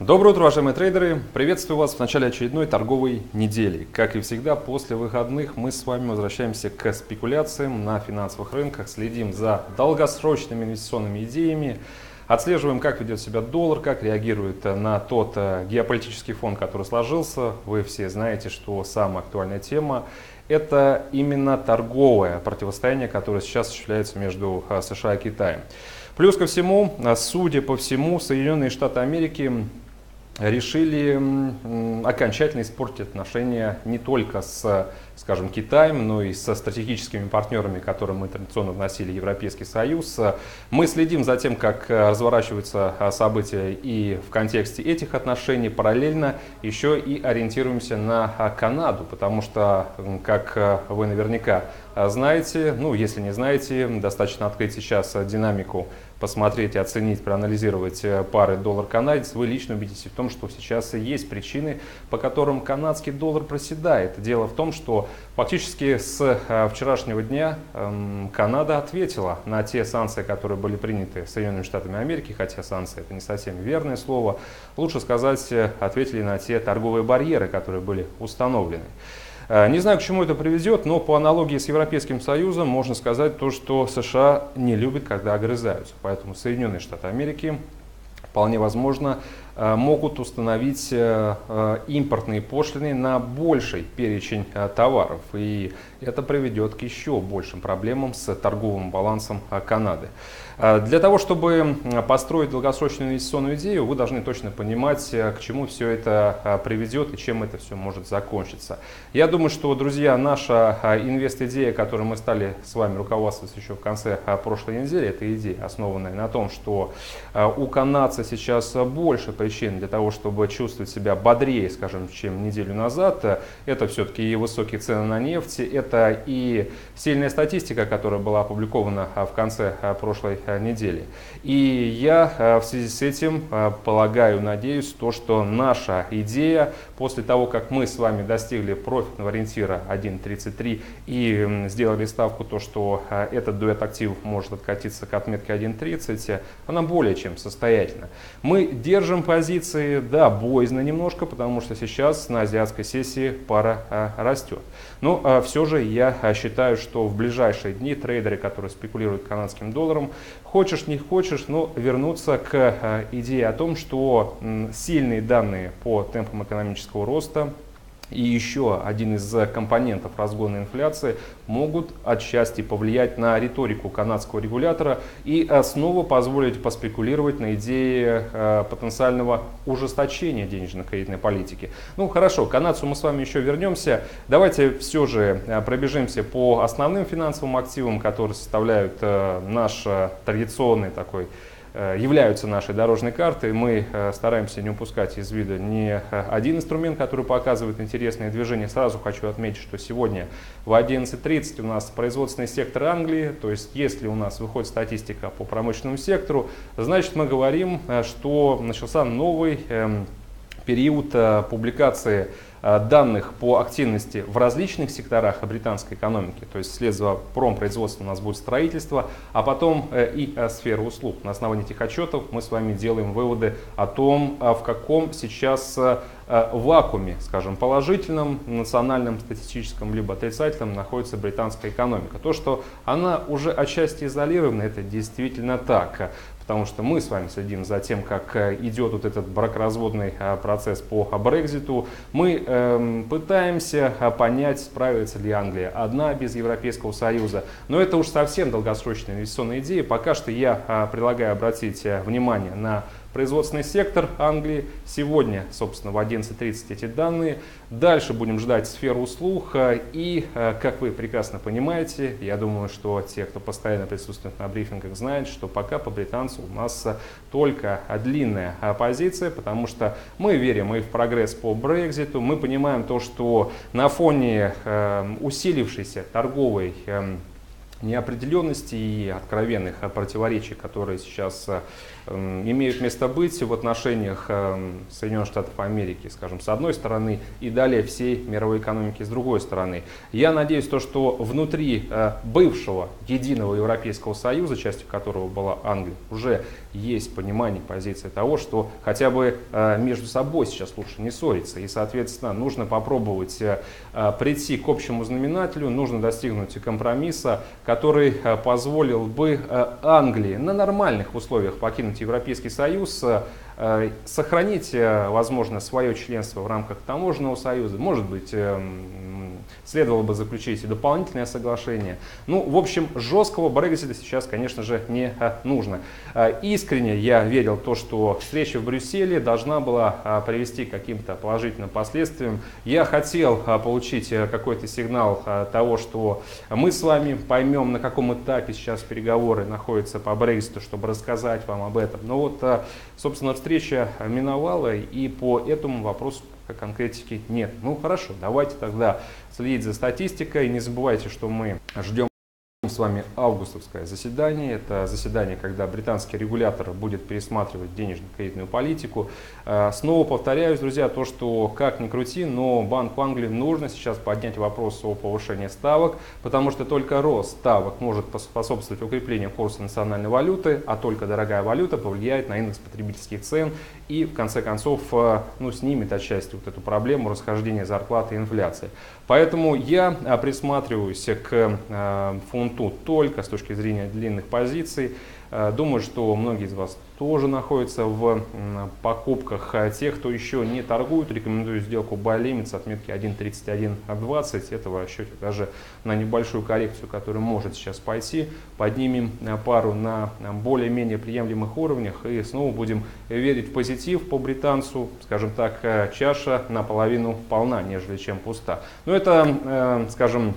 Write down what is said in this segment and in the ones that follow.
Доброе утро, уважаемые трейдеры! Приветствую вас в начале очередной торговой недели. Как и всегда, после выходных мы с вами возвращаемся к спекуляциям на финансовых рынках, следим за долгосрочными инвестиционными идеями, отслеживаем, как ведет себя доллар, как реагирует на тот э, геополитический фон, который сложился. Вы все знаете, что самая актуальная тема это именно торговое противостояние, которое сейчас осуществляется между э, США и Китаем. Плюс ко всему, э, судя по всему, Соединенные Штаты Америки решили окончательно испортить отношения не только с, скажем, Китаем, но и со стратегическими партнерами, которые мы традиционно вносили Европейский Союз. Мы следим за тем, как разворачиваются а, события и в контексте этих отношений. Параллельно еще и ориентируемся на а, Канаду, потому что, как вы наверняка знаете, ну, если не знаете, достаточно открыть сейчас динамику посмотреть и оценить, проанализировать э, пары доллар-канадец, вы лично убедитесь в том, что сейчас есть причины, по которым канадский доллар проседает. Дело в том, что фактически с э, вчерашнего дня эм, Канада ответила на те санкции, которые были приняты Соединенными Штатами Америки, хотя санкции это не совсем верное слово, лучше сказать, э, ответили на те торговые барьеры, которые были установлены. Э, не знаю, к чему это приведет, но по аналогии с Европейским Союзом можно сказать то, что США не любят, когда огрызаются. Поэтому Соединенные Штаты Америки вполне возможно могут установить э, э, импортные пошлины на больший перечень товаров. И это приведет к еще большим проблемам с торговым балансом Канады. Для того, чтобы построить долгосрочную инвестиционную идею, вы должны точно понимать, к чему все это приведет и чем это все может закончиться. Я думаю, что, друзья, наша инвест-идея, которой мы стали с вами руководствоваться еще в конце прошлой недели, это идея, основанная на том, что у канадца сейчас больше причин для того, чтобы чувствовать себя бодрее, скажем, чем неделю назад. Это все-таки и высокие цены на нефть, это и сильная статистика, которая была опубликована в конце прошлой недели. И я в связи с этим полагаю, надеюсь, то, что наша идея после того, как мы с вами достигли профитного ориентира 1.33 и сделали ставку то, что этот дуэт активов может откатиться к отметке 1.30, она более чем состоятельна. Мы держим позиции позиции, да, боязно немножко, потому что сейчас на азиатской сессии пара а, растет. Но а, все же я а, считаю, что в ближайшие дни трейдеры, которые спекулируют канадским долларом, хочешь не хочешь, но вернуться к идее о том, что сильные данные по темпам экономического роста и еще один из компонентов разгона инфляции могут отчасти повлиять на риторику канадского регулятора и снова позволить поспекулировать на идее э, потенциального ужесточения денежно-кредитной политики. Ну хорошо, к канадцу мы с вами еще вернемся. Давайте все же э, пробежимся по основным финансовым активам, которые составляют э, наш традиционный такой Э, являются нашей дорожной картой. Мы э, стараемся не упускать из вида ни э, один инструмент, который показывает интересные движения. Сразу хочу отметить, что сегодня в 11.30 у нас производственный сектор Англии. То есть, если у нас выходит статистика по промышленному сектору, значит мы говорим, что начался новый эм, период публикации Э, данных по активности в различных секторах британской экономики, то есть вслед за промпроизводством у нас будет строительство, а потом э, и э, сфера услуг. На основании этих отчетов мы с вами делаем выводы о том, в каком сейчас вакууме, скажем, положительном, национальном, статистическом, либо отрицательном находится британская экономика. То, что она уже отчасти изолирована, это действительно так потому что мы с вами следим за тем, как э, идет вот этот бракоразводный э, процесс по Брекзиту. Мы э, пытаемся э, понять, справится ли Англия одна без Европейского Союза. Но это уж совсем долгосрочная инвестиционная идея. Пока что я э, предлагаю обратить внимание на Производственный сектор Англии. Сегодня, собственно, в 11.30 эти данные. Дальше будем ждать сферу услуг. И, э, как вы прекрасно понимаете, я думаю, что те, кто постоянно присутствует на брифингах, знают, что пока по британцу у нас только длинная позиция, потому что мы верим и в прогресс по Брекзиту. Мы понимаем то, что на фоне э, усилившейся торговой эм, неопределенности и откровенных противоречий, которые сейчас имеют место быть в отношениях Соединенных Штатов Америки, скажем, с одной стороны, и далее всей мировой экономики с другой стороны. Я надеюсь, то, что внутри э, бывшего единого Европейского Союза, частью которого была Англия, уже есть понимание позиции того, что хотя бы э, между собой сейчас лучше не ссориться. И, соответственно, нужно попробовать э, прийти к общему знаменателю, нужно достигнуть компромисса, который позволил бы Англии на нормальных условиях покинуть покинуть Европейский Союз, э, э, сохранить, э, возможно, свое членство в рамках таможенного союза, может быть, эм, следовало бы заключить дополнительное соглашение. Ну, в общем, жесткого Брексита сейчас, конечно же, не нужно. Искренне я верил то, что встреча в Брюсселе должна была привести к каким-то положительным последствиям. Я хотел получить какой-то сигнал того, что мы с вами поймем, на каком этапе сейчас переговоры находятся по Брекситу, чтобы рассказать вам об этом. Но вот, собственно, встреча миновала, и по этому вопросу конкретики нет. Ну хорошо, давайте тогда следить за статистикой. Не забывайте, что мы ждем с вами августовское заседание. Это заседание, когда британский регулятор будет пересматривать денежно-кредитную политику. Э, снова повторяюсь, друзья, то, что как ни крути, но Банку Англии нужно сейчас поднять вопрос о повышении ставок, потому что только рост ставок может способствовать укреплению курса национальной валюты, а только дорогая валюта повлияет на индекс потребительских цен и, в конце концов, э, ну, снимет отчасти вот эту проблему расхождения зарплаты и инфляции. Поэтому я э, присматриваюсь к фунту тут только с точки зрения длинных позиций. Э, думаю, что многие из вас тоже находятся в покупках. А тех, кто еще не торгует, рекомендую сделку buy limit с отметки 1.3120. Это в расчете даже на небольшую коррекцию, которая может сейчас пойти. Поднимем э, пару на более-менее приемлемых уровнях и снова будем верить в позитив по британцу. Скажем так, э, чаша наполовину полна, нежели чем пуста. Но это, скажем,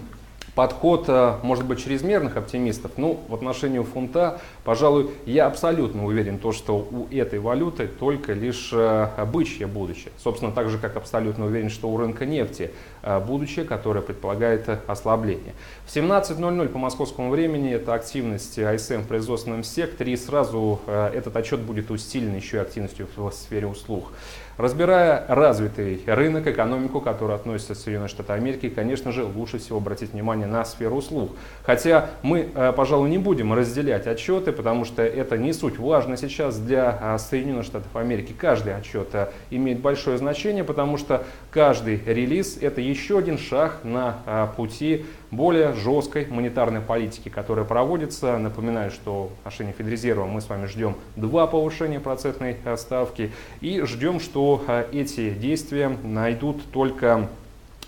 подход, э, может быть, чрезмерных оптимистов, ну, в отношении фунта, пожалуй, я абсолютно уверен, то, что у этой валюты только лишь э, бычье будущее. Собственно, так же, как абсолютно уверен, что у рынка нефти э, будущее, которое предполагает ослабление. В 17.00 по московскому времени это активность ISM в производственном секторе, и сразу этот отчет будет усилен еще и активностью в сфере услуг. Разбирая развитый рынок, экономику, которая относится к Соединенных Штатах Америки, конечно же, лучше всего обратить внимание на сферу услуг. Хотя мы, э, пожалуй, не будем разделять отчеты, потому что это не суть важно сейчас для э, Соединенных Штатов Америки. Каждый отчет э, имеет большое значение, потому что каждый релиз это еще один шаг на пути более жесткой монетарной политики, которая проводится. Напоминаю, что в отношении Федрезерва мы с вами ждем два повышения процентной ставки и ждем, что эти действия найдут только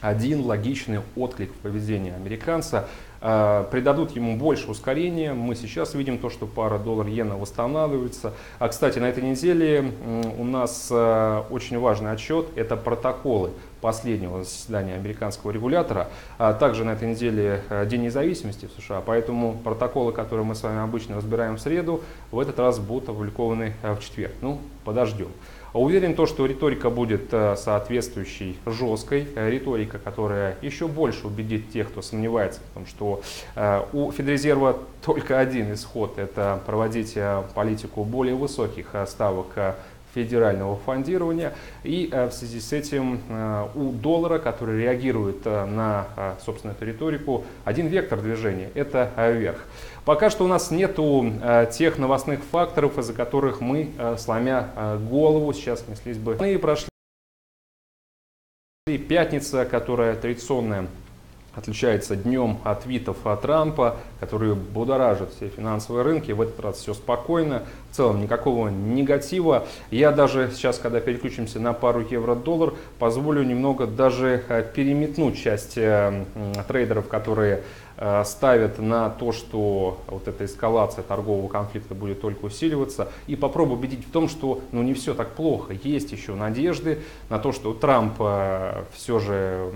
один логичный отклик в поведении американца, э, придадут ему больше ускорения. Мы сейчас видим то, что пара доллар-иена восстанавливается. А, кстати, на этой неделе у нас э, очень важный отчет – это протоколы последнего заседания американского регулятора. А также на этой неделе э, День независимости в США, поэтому протоколы, которые мы с вами обычно разбираем в среду, в этот раз будут опубликованы в четверг. Ну, подождем. Уверен, то, что риторика будет э, соответствующей, жесткой, э, риторика, которая еще больше убедит тех, кто сомневается в том, что э, у Федрезерва только один исход – это проводить политику более высоких ставок федерального фондирования. И в связи с этим у доллара, который реагирует на, собственно, эту риторику, один вектор движения – это вверх. Пока что у нас нету э, тех новостных факторов, из-за которых мы, э, сломя э, голову, сейчас неслись бы. И прошли пятница, которая традиционная отличается днем от твитов от Трампа, которые будоражат все финансовые рынки. В этот раз все спокойно, в целом никакого негатива. Я даже сейчас, когда переключимся на пару евро-доллар, позволю немного даже переметнуть часть трейдеров, которые Э, ставят на то, что вот эта эскалация торгового конфликта будет только усиливаться, и попробую убедить в том, что ну, не все так плохо. Есть еще надежды на то, что Трамп э, все же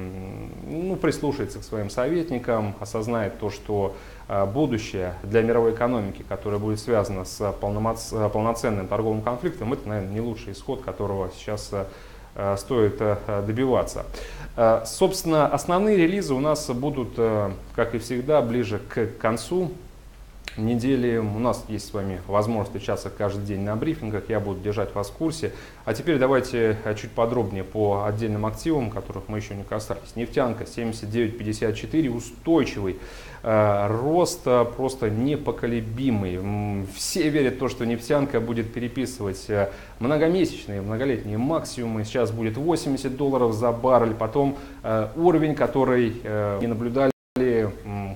ну, прислушается к своим советникам, осознает то, что э, будущее для мировой экономики, которое будет связано с полноценным торговым конфликтом, это, наверное, не лучший исход, которого сейчас стоит добиваться. Собственно, основные релизы у нас будут, как и всегда, ближе к концу недели. У нас есть с вами возможность встречаться каждый день на брифингах, я буду держать вас в курсе. А теперь давайте э, чуть подробнее по отдельным активам, которых мы еще не касались. Нефтянка 79.54, устойчивый э, рост э, просто непоколебимый. Все верят в то, что нефтянка будет переписывать э, многомесячные, многолетние максимумы. Сейчас будет 80 долларов за баррель, потом э, уровень, который э, не наблюдали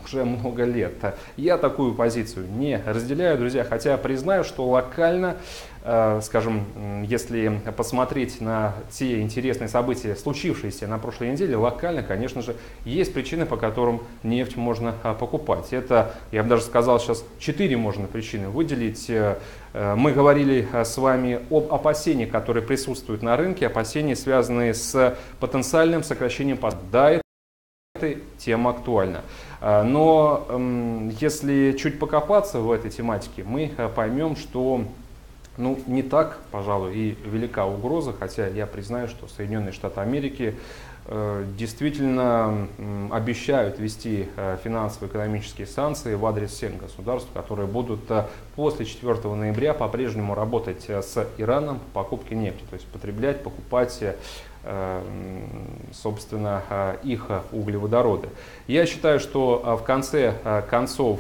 уже много лет. Я такую позицию не разделяю, друзья, хотя признаю, что локально, э, скажем, если посмотреть на те интересные события, случившиеся на прошлой неделе, локально, конечно же, есть причины, по которым нефть можно э, покупать. Это, я бы даже сказал, сейчас четыре можно причины выделить. Э, мы говорили с вами об опасениях, которые присутствуют на рынке, опасения, связанные с потенциальным сокращением поставок. Да, эта тема актуальна. А, но эм, если чуть покопаться в этой тематике, мы э, поймем, что ну, не так, пожалуй, и велика угроза, хотя я признаю, что Соединенные Штаты Америки э, действительно обещают ввести э, финансово-экономические санкции в адрес всех государств, которые будут после 4 ноября по-прежнему работать с Ираном по покупке нефти, то есть потреблять, покупать собственно, э, их углеводороды. Я считаю, что э, в конце концов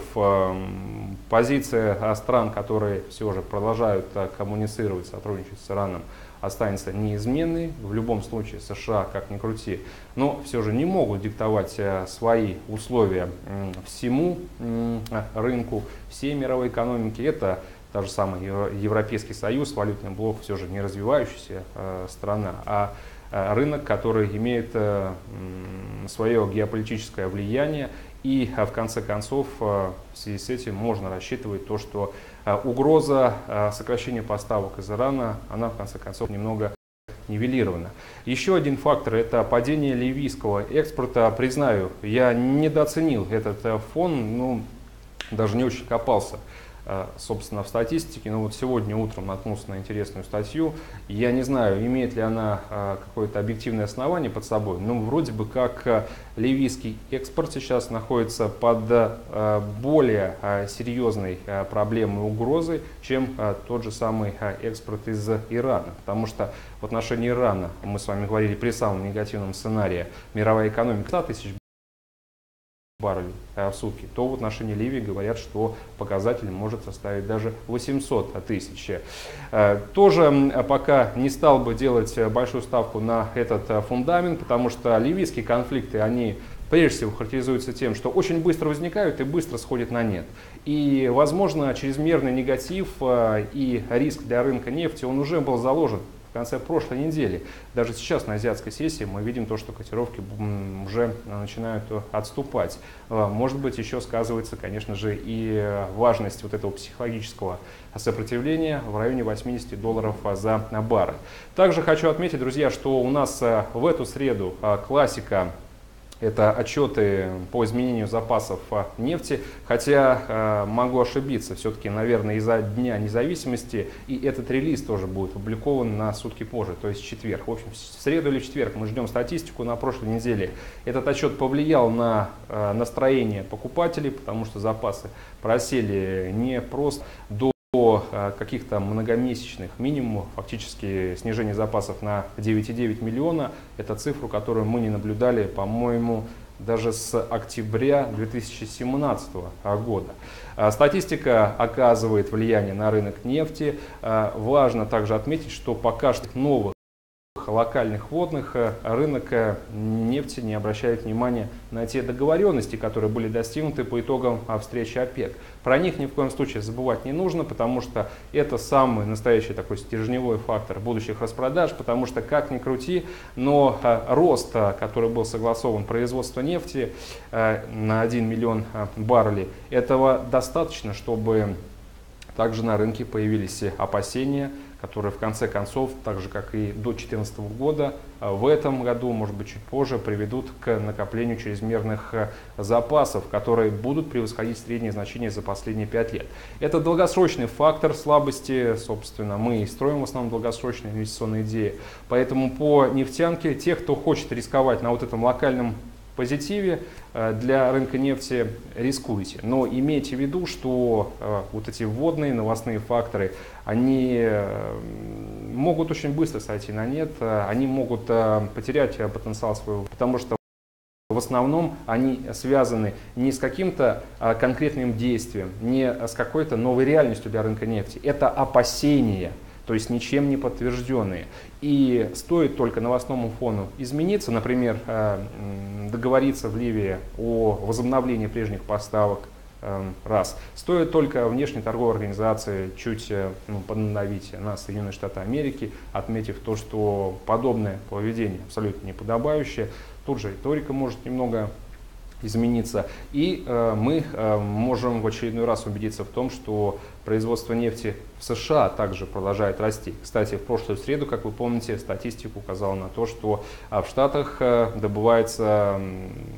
позиция стран, которые все же продолжают коммуницировать, сотрудничать с Ираном, останется неизменной. В любом случае США, как ни крути, но все же не могут диктовать свои условия всему рынку, всей мировой экономике. Это та же самая Европейский Союз, валютный блок, все же не развивающаяся страна, а Э, рынок, который имеет э, свое геополитическое влияние. И э, в конце концов в связи с этим можно рассчитывать то, что угроза сокращения поставок из Ирана, она в конце концов немного нивелирована. Еще один фактор – это падение ливийского экспорта. Признаю, я недооценил этот фон, ну, даже не очень копался Э, собственно, в статистике. Но вот сегодня утром наткнулся на интересную статью. Я не знаю, имеет ли она э, какое-то объективное основание под собой, но вроде бы как э, ливийский экспорт сейчас находится под более серьезной проблемой и угрозой, чем тот же самый экспорт из Ирана. Потому что в отношении Ирана, мы с вами говорили при самом негативном сценарии, мировая экономика 100 тысяч баррелей в сутки, то в отношении Ливии говорят, что показатель может составить даже 800 тысяч. Э, тоже пока не стал бы делать большую ставку на этот э, фундамент, потому что ливийские конфликты, они прежде всего характеризуются тем, что очень быстро возникают и быстро сходят на нет. И, возможно, чрезмерный негатив э, и риск для рынка нефти, он уже был заложен конце прошлой недели. Даже сейчас на азиатской сессии мы видим то, что котировки уже начинают отступать. А, может быть, еще сказывается, конечно же, и важность вот этого психологического сопротивления в районе 80 долларов за баррель. Также хочу отметить, друзья, что у нас в эту среду классика это отчеты по изменению запасов нефти, хотя э, могу ошибиться, все-таки, наверное, из-за Дня независимости и этот релиз тоже будет опубликован на сутки позже, то есть в четверг. В общем, в среду или в четверг мы ждем статистику на прошлой неделе. Этот отчет повлиял на э, настроение покупателей, потому что запасы просели не просто до Э, каких-то многомесячных минимумов, фактически снижение запасов на 9,9 миллиона, это цифру, которую мы не наблюдали, по-моему, даже с октября 2017 года. Э, статистика оказывает влияние на рынок нефти. Э, важно также отметить, что пока что новых локальных водных э, рынок э, нефти не обращает внимания на те договоренности, которые были достигнуты по итогам а, встречи ОПЕК. Про них ни в коем случае забывать не нужно, потому что это самый настоящий такой стержневой фактор будущих распродаж, потому что как ни крути, но э, рост, который был согласован производство нефти на 1 миллион баррелей, этого достаточно, чтобы также на рынке появились опасения который в конце концов, так же как и до 2014 года, в этом году, может быть чуть позже, приведут к накоплению чрезмерных запасов, которые будут превосходить средние значения за последние 5 лет. Это долгосрочный фактор слабости, собственно, мы строим в основном долгосрочные инвестиционные идеи. Поэтому по нефтянке, тех, кто хочет рисковать на вот этом локальном позитиве э, для рынка нефти рискуете. Но имейте в виду, что э, вот эти вводные новостные факторы, они э, могут очень быстро сойти на нет, они могут потерять потенциал свой, потому что в основном они связаны не с каким-то конкретным действием, не с какой-то новой реальностью для рынка нефти. Это опасения – то есть ничем не подтвержденные. И стоит только новостному фону измениться, например, э, договориться в Ливии о возобновлении прежних поставок, э, раз. Стоит только внешней торговой организации чуть э, ну, поднадавить на Соединенные Штаты Америки, отметив то, что подобное поведение абсолютно неподобающее. Тут же риторика может немного измениться. И э, мы э, можем в очередной раз убедиться в том, что производство нефти в США также продолжает расти. Кстати, в прошлую среду, как вы помните, статистика указала на то, что а, в Штатах э, добывается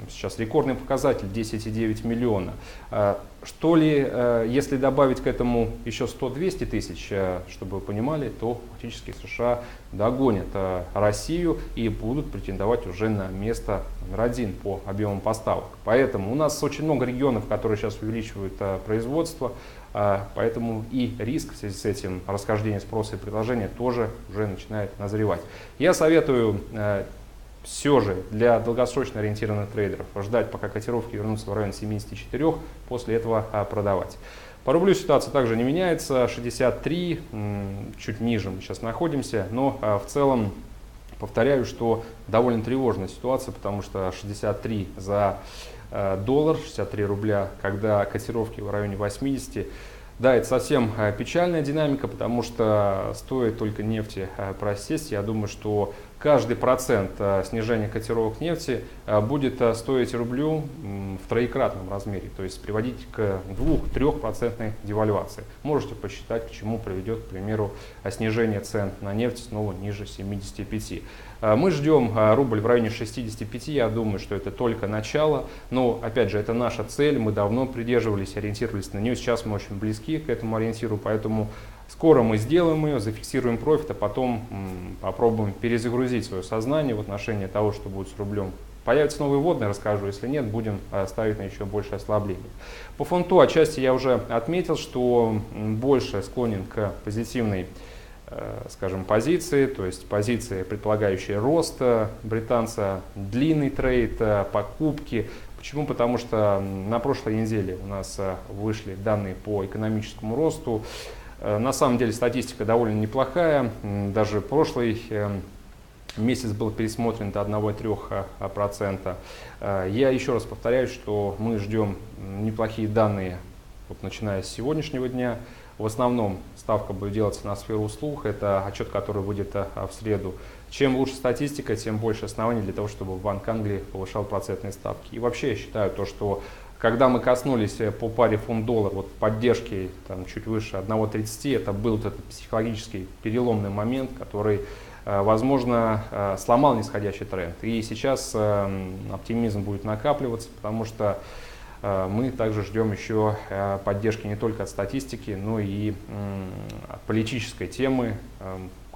сейчас рекордный показатель 10,9 миллиона. Э, что ли, э, если добавить к этому еще 100-200 тысяч, чтобы вы понимали, то фактически США догонят Россию и будут претендовать уже на место номер один по объемам поставок. Поэтому у нас очень много регионов, которые сейчас увеличивают производство. А, поэтому и риск в связи с этим расхождение спроса и предложения тоже уже начинает назревать. Я советую э, все же для долгосрочно ориентированных трейдеров ждать, пока котировки вернутся в район 74, после этого а, продавать. По рублю ситуация также не меняется, 63, чуть ниже мы сейчас находимся, но а, в целом повторяю, что довольно тревожная ситуация, потому что 63 за доллар, 63 рубля, когда котировки в районе 80. Да, это совсем э, печальная динамика, потому что стоит только нефти э, просесть, я думаю, что каждый процент снижения котировок нефти будет стоить рублю в троекратном размере, то есть приводить к 2-3% девальвации. Можете посчитать, к чему приведет, к примеру, снижение цен на нефть снова ниже 75. А, мы ждем рубль в районе 65, я думаю, что это только начало, но опять же это наша цель, мы давно придерживались, ориентировались на нее, сейчас мы очень близки к этому ориентиру, поэтому скоро мы сделаем ее, зафиксируем профит, а потом попробуем перезагрузить свое сознание в отношении того, что будет с рублем Появятся новые вводные, расскажу. Если нет, будем а, ставить на еще большее ослабление. По фунту отчасти я уже отметил, что больше склонен к позитивной Э, скажем, позиции, то есть позиции, предполагающие рост британца, длинный трейд, э, покупки. Почему? Потому что на прошлой неделе у нас э, вышли данные по экономическому росту. На самом деле статистика довольно неплохая. Даже прошлый месяц был пересмотрен до 1,3%. Я еще раз повторяю, что мы ждем неплохие данные, вот начиная с сегодняшнего дня. В основном ставка будет делаться на сферу услуг. Это отчет, который выйдет в среду. Чем лучше статистика, тем больше оснований для того, чтобы Банк Англии повышал процентные ставки. И вообще я считаю то, что когда мы коснулись э, по паре фунт-доллар вот поддержки там, чуть выше 1.30, это был вот этот психологический переломный момент, который, э, возможно, э, сломал нисходящий тренд. И сейчас оптимизм будет накапливаться, потому что мы также ждем еще поддержки не только от статистики, но и от политической темы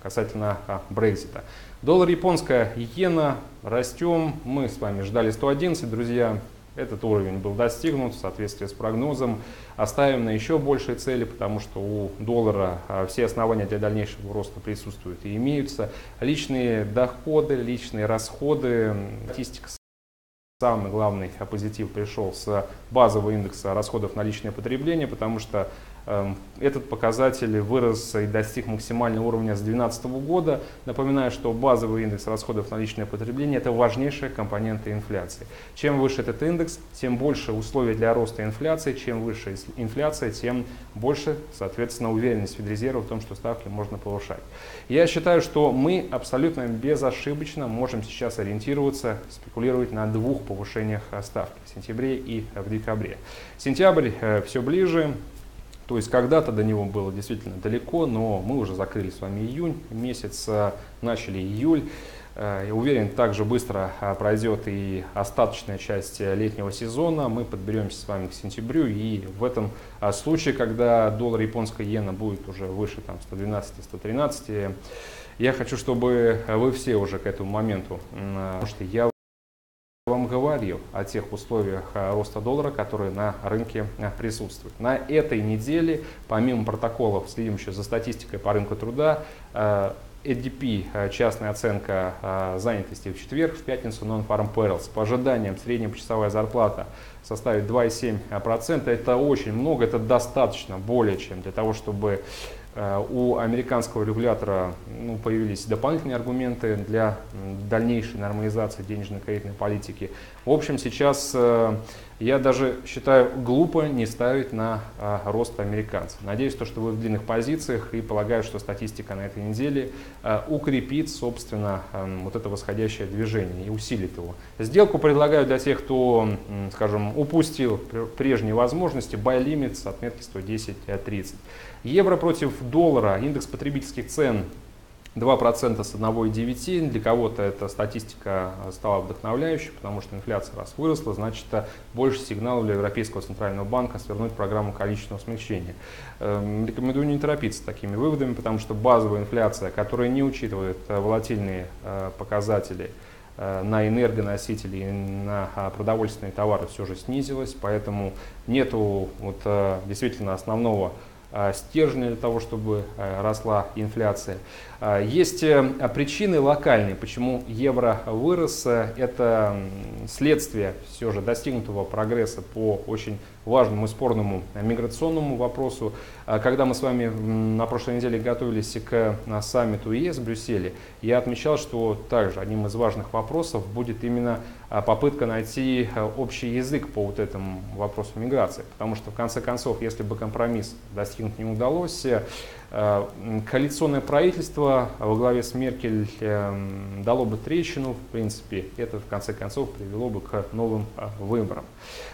касательно а, Брекзита. Доллар японская иена, растем. Мы с вами ждали 111, друзья. Этот уровень был достигнут в соответствии с прогнозом. Оставим на еще большие цели, потому что у доллара а, все основания для дальнейшего роста присутствуют и имеются. Личные доходы, личные расходы, статистика Самый главный позитив пришел с базового индекса расходов на личное потребление, потому что этот показатель вырос и достиг максимального уровня с 2012 года. Напоминаю, что базовый индекс расходов на личное потребление – это важнейшая компонента инфляции. Чем выше этот индекс, тем больше условий для роста инфляции. Чем выше инфляция, тем больше, соответственно, уверенность Федрезерва в том, что ставки можно повышать. Я считаю, что мы абсолютно безошибочно можем сейчас ориентироваться, спекулировать на двух повышениях ставки в сентябре и в декабре. Сентябрь э, все ближе, То есть когда-то до него было действительно далеко, но мы уже закрыли с вами июнь месяц, начали июль. Э, я уверен, также быстро а, пройдет и остаточная часть летнего сезона. Мы подберемся с вами к сентябрю. И в этом случае, когда доллар японская иена будет уже выше там, 112-113, я хочу, чтобы вы все уже к этому моменту, потому что я вам говорил о тех условиях а, роста доллара, которые на рынке присутствуют. На этой неделе, помимо протоколов, следим еще за статистикой по рынку труда, ADP, э, частная оценка э, занятости в четверг, в пятницу Non-Farm Payrolls. По ожиданиям средняя почасовая зарплата составит 2,7%. Это очень много, это достаточно, более чем для того, чтобы э, у американского регулятора ну, появились дополнительные аргументы для дальнейшей нормализации денежно-кредитной политики. В общем, сейчас я даже считаю глупо не ставить на а, рост американцев. Надеюсь, то, что вы в длинных позициях и полагаю, что статистика на этой неделе а, укрепит, собственно, а, вот это восходящее движение и усилит его. Сделку предлагаю для тех, кто, скажем, упустил прежние возможности, buy limit с отметки 110.30. Евро против доллара, индекс потребительских цен 2% с 1,9. Для кого-то эта статистика стала вдохновляющей, потому что инфляция раз выросла, значит больше сигналов для Европейского центрального банка свернуть программу количественного смягчения. Эм, рекомендую не торопиться такими выводами, потому что базовая инфляция, которая не учитывает э, волатильные э, показатели, э, на энергоносители и на а, продовольственные товары все же снизилась, поэтому нету вот действительно основного стержня для того, чтобы э, росла инфляция. Э, есть причины локальные, почему евро вырос. Это следствие все же достигнутого прогресса по очень важному и спорному миграционному вопросу. Когда мы с вами на прошлой неделе готовились к саммиту ЕС в Брюсселе, я отмечал, что также одним из важных вопросов будет именно попытка найти общий язык по вот этому вопросу миграции. Потому что в конце концов, если бы компромисс достиг достигнуть не удалось. Э, коалиционное правительство во главе с Меркель эм, дало бы трещину, в принципе, это в конце концов привело бы к новым э, выборам.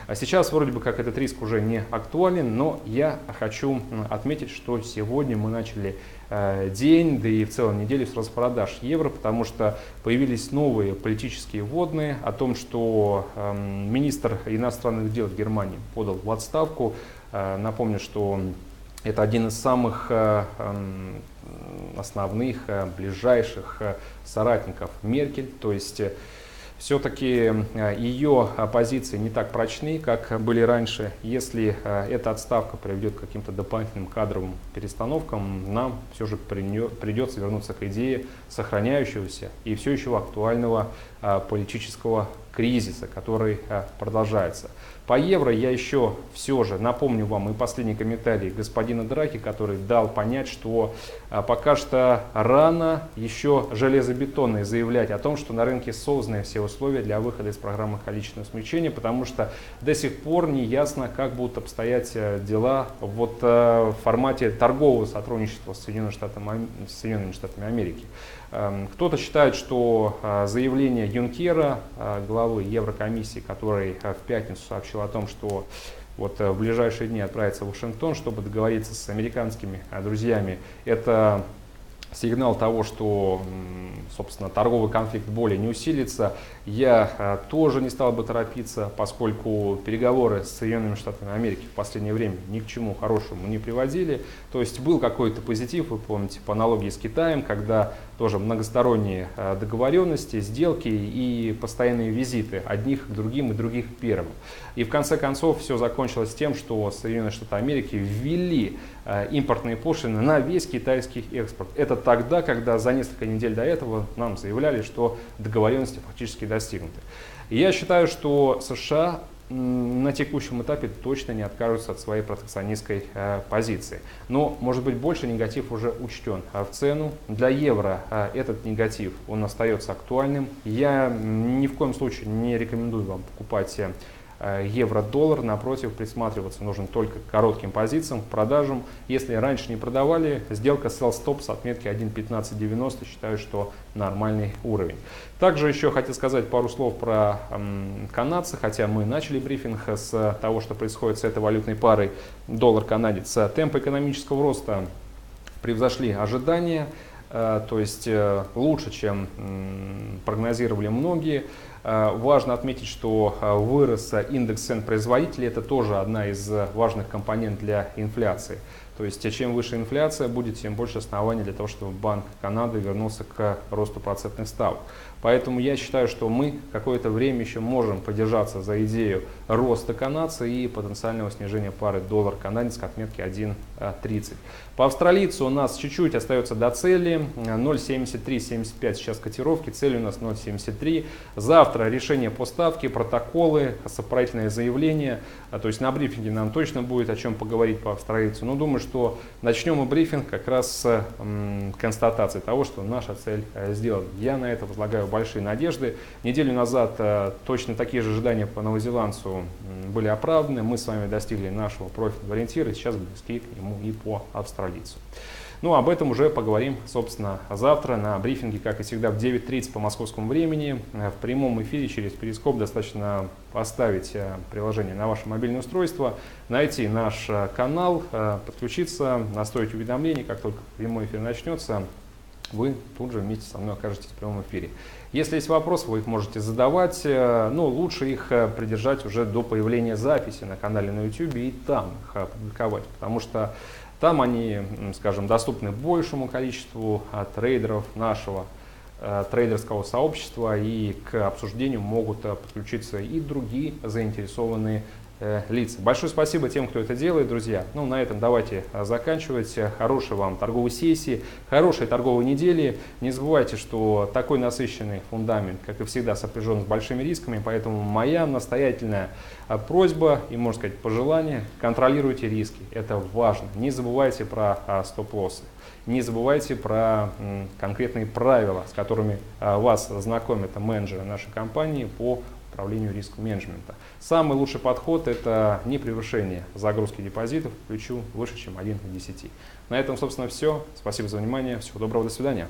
А сейчас вроде бы как этот риск уже не актуален, но я хочу отметить, что сегодня мы начали э, день, да и в целом неделю с распродаж евро, потому что появились новые политические вводные о том, что эм, министр иностранных дел Германии подал в отставку. Напомню, что это один из самых э, основных, э, ближайших э, соратников Меркель. То есть все-таки ее позиции не так прочны, как были раньше. Если эта отставка приведет к каким-то дополнительным кадровым перестановкам, нам все же придется вернуться к идее сохраняющегося и все еще актуального политического кризиса, который продолжается. По евро я еще все же напомню вам и последний комментарий господина Драки, который дал понять, что а, пока что рано еще железобетонно заявлять о том, что на рынке созданы все условия для выхода из программы количественного смягчения, потому что до сих пор не ясно, как будут обстоять э, дела вот э, в формате торгового сотрудничества с Соединенными Штатами, с Соединенными Штатами Америки. Эм, кто-то считает, что а, заявление Юнкера, а, главы Еврокомиссии, который в пятницу сообщил о том, что вот э, в ближайшие дни отправится в Вашингтон, чтобы договориться с американскими э, друзьями. Это сигнал того, что, собственно, торговый конфликт более не усилится. Я э, тоже не стал бы торопиться, поскольку переговоры с Соединенными Штатами Америки в последнее время ни к чему хорошему не приводили. То есть был какой-то позитив, вы помните, по аналогии с Китаем, когда тоже многосторонние э, договоренности, сделки и постоянные визиты одних к другим и других к первым. И в конце концов все закончилось тем, что Соединенные Штаты Америки ввели э, импортные пошлины на весь китайский экспорт. Это тогда, когда за несколько недель до этого нам заявляли, что договоренности фактически достигнуты. Я считаю, что США на текущем этапе точно не откажутся от своей протекционистской э, позиции. Но, может быть, больше негатив уже учтен а в цену. Для евро э, этот негатив, он остается актуальным. Я ни в коем случае не рекомендую вам покупать евро-доллар. Напротив, присматриваться нужно только к коротким позициям, к продажам. Если раньше не продавали, сделка sell stop с отметки 1.1590 считаю, что нормальный уровень. Также еще хотел сказать пару слов про канадца, хотя мы начали брифинг с того, что происходит с этой валютной парой доллар-канадец. Темпы экономического роста превзошли ожидания. Э, то есть э, лучше, чем прогнозировали многие. Э, важно отметить, что вырос индекс цен производителей, это тоже одна из важных компонент для инфляции. То есть чем выше инфляция будет, тем больше оснований для того, чтобы Банк Канады вернулся к росту процентных ставок. Поэтому я считаю, что мы какое-то время еще можем подержаться за идею роста канадца и потенциального снижения пары доллар-канадец к отметке 1.30. По австралийцу у нас чуть-чуть остается до цели. 0.7375 сейчас котировки, цель у нас 0.73. Завтра решение по ставке, протоколы, сопроводительное заявление. То есть на брифинге нам точно будет о чем поговорить по австралийцу. Но думаю, что начнем мы брифинг как раз с констатации того, что наша цель э, сделана. Я на это возлагаю большие надежды. Неделю назад э, точно такие же ожидания по новозеландцу были оправданы. Мы с вами достигли нашего профильного ориентира, сейчас близки к нему и по австралийцу. Ну, об этом уже поговорим, собственно, завтра на брифинге, как и всегда, в 9.30 по московскому времени. Э, в прямом эфире через Перископ достаточно поставить э, приложение на ваше мобильное устройство, найти наш канал, подключиться, настроить уведомления, как только прямой эфир начнется, вы тут же вместе со мной окажетесь в прямом эфире. Если есть вопросы, вы их можете задавать, э, но лучше их э, придержать уже до появления записи на канале на YouTube и там их опубликовать, потому что там они, скажем, доступны большему количеству а, трейдеров нашего э, трейдерского сообщества. И к обсуждению могут подключиться и другие заинтересованные Э, лица. Большое спасибо тем, кто это делает, друзья. Ну, на этом давайте э, заканчивать. Хорошей вам торговой сессии, хорошей торговой недели. Не забывайте, что такой насыщенный фундамент, как и всегда, сопряжен с большими рисками, поэтому моя настоятельная э, просьба и, можно сказать, пожелание, контролируйте риски. Это важно. Не забывайте про стоп-лоссы. Не забывайте про конкретные правила, с которыми вас знакомят менеджеры нашей компании по управлению риском менеджмента. Самый лучший подход – это не превышение загрузки депозитов к ключу выше, чем 1 к 10. На этом, собственно, все. Спасибо за внимание. Всего доброго. До свидания.